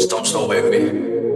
Stop, stop with me.